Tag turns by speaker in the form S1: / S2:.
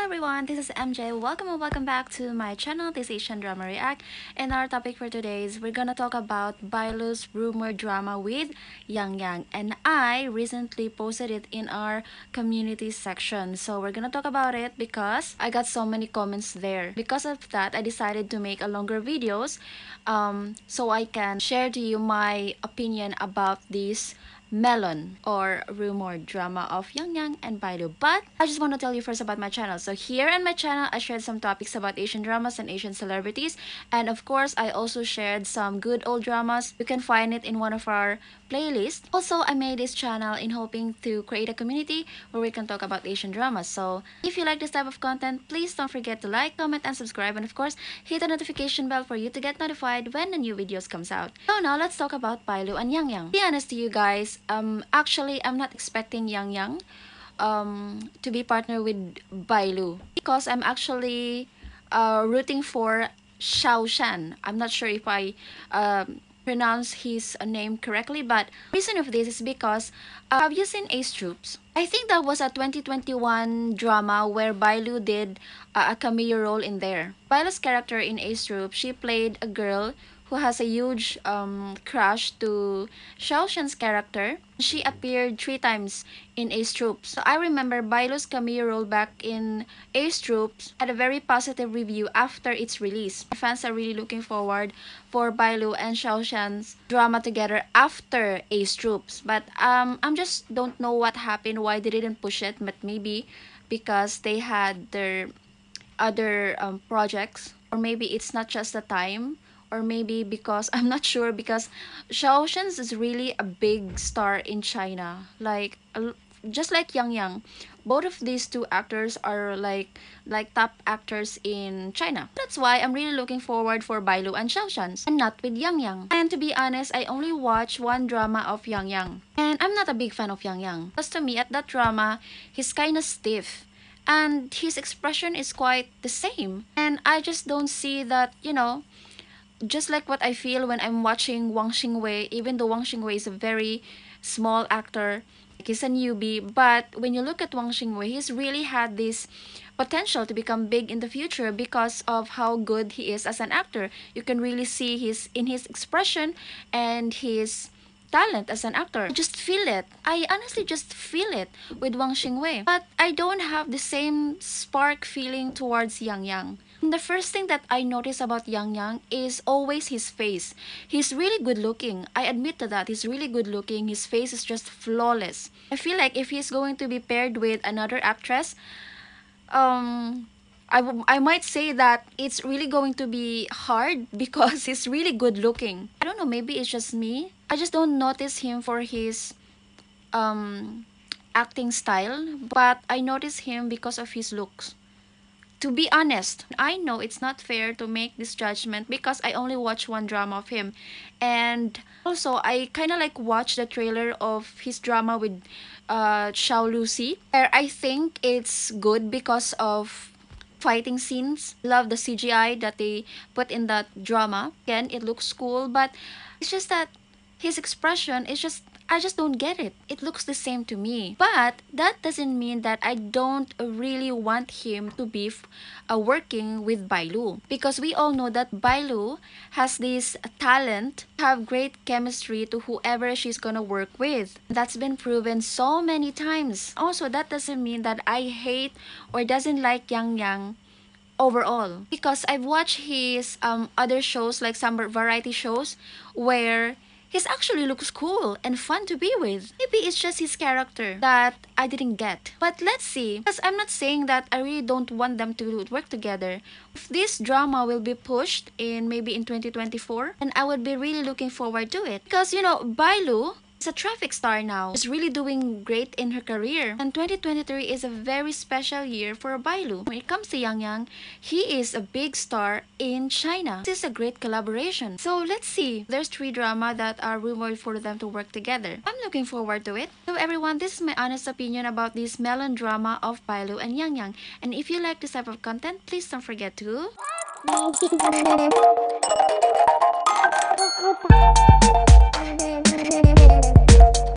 S1: Hello everyone, this is MJ. Welcome and welcome back to my channel, this is Asian Drama React. And our topic for today is we're gonna talk about Bailu's rumor drama with Yang Yang. And I recently posted it in our community section. So we're gonna talk about it because I got so many comments there. Because of that, I decided to make a longer videos um, so I can share to you my opinion about this melon or rumor drama of Yang Yang and Bailu. But I just want to tell you first about my channel. So here on my channel, I shared some topics about Asian dramas and Asian celebrities. And of course, I also shared some good old dramas. You can find it in one of our playlists. Also, I made this channel in hoping to create a community where we can talk about Asian dramas. So if you like this type of content, please don't forget to like, comment, and subscribe. And of course, hit the notification bell for you to get notified when the new videos comes out. So now let's talk about Bailu and Yang Yang. Be honest to you guys, um, actually, I'm not expecting Yang Yang um, to be partner with Bailu because I'm actually uh, rooting for Xiao Shan. I'm not sure if I um, pronounce his name correctly, but reason of this is because uh, have you seen Ace Troops? I think that was a 2021 drama where Bailu did uh, a cameo role in there. Bailu's character in Ace Troops, she played a girl who has a huge um, crush to Xiao Shan's character. She appeared three times in Ace Troops. So I remember Bailu's cameo role back in Ace Troops had a very positive review after its release. Fans are really looking forward for Bailu and Xiao Shan's drama together after Ace Troops. But um, I'm just don't know what happened, why they didn't push it, but maybe because they had their other um, projects or maybe it's not just the time or maybe because I'm not sure because Xiao Shan is really a big star in China. Like just like Yang Yang both of these two actors are like like top actors in China. That's why I'm really looking forward for Bailu and Xiao and not with Yang Yang. And to be honest I only watched one drama of Yang Yang. And I'm not a big fan of Yang Yang. Because to me at that drama he's kind of stiff. And his expression is quite the same. And I just don't see that you know just like what I feel when I'm watching Wang Xingwei, even though Wang Xingwei is a very small actor, like he's a newbie, but when you look at Wang Xingwei, he's really had this potential to become big in the future because of how good he is as an actor. You can really see his in his expression and his talent as an actor. I just feel it. I honestly just feel it with Wang Xingwei. But I don't have the same spark feeling towards Yang Yang. The first thing that I notice about Yang Yang is always his face. He's really good looking. I admit to that. He's really good looking. His face is just flawless. I feel like if he's going to be paired with another actress, um, I, I might say that it's really going to be hard because he's really good looking. I don't know, maybe it's just me. I just don't notice him for his um, acting style, but I notice him because of his looks to be honest, I know it's not fair to make this judgment because I only watched one drama of him. And also, I kind of like watched the trailer of his drama with uh, Zhao Lusi. Where I think it's good because of fighting scenes. Love the CGI that they put in that drama. Again, it looks cool, but it's just that his expression is just I just don't get it. It looks the same to me. But that doesn't mean that I don't really want him to be uh, working with Bailu. Because we all know that Bailu has this talent, have great chemistry to whoever she's gonna work with. That's been proven so many times. Also, that doesn't mean that I hate or doesn't like Yang Yang overall because I've watched his um other shows like some variety shows where He actually looks cool and fun to be with. Maybe it's just his character that I didn't get. But let's see. Because I'm not saying that I really don't want them to work together. If this drama will be pushed in maybe in 2024, and I would be really looking forward to it. Because, you know, Bailu is a traffic star now. She's really doing great in her career. And 2023 is a very special year for Bailu. When it comes to Yang Yang, he is a big star in China. This is a great collaboration. So let's see. There's three drama that are rumored for them to work together. I'm looking forward to it. So everyone, this is my honest opinion about this melon drama of Bailu and Yang Yang. And if you like this type of content, please don't forget to...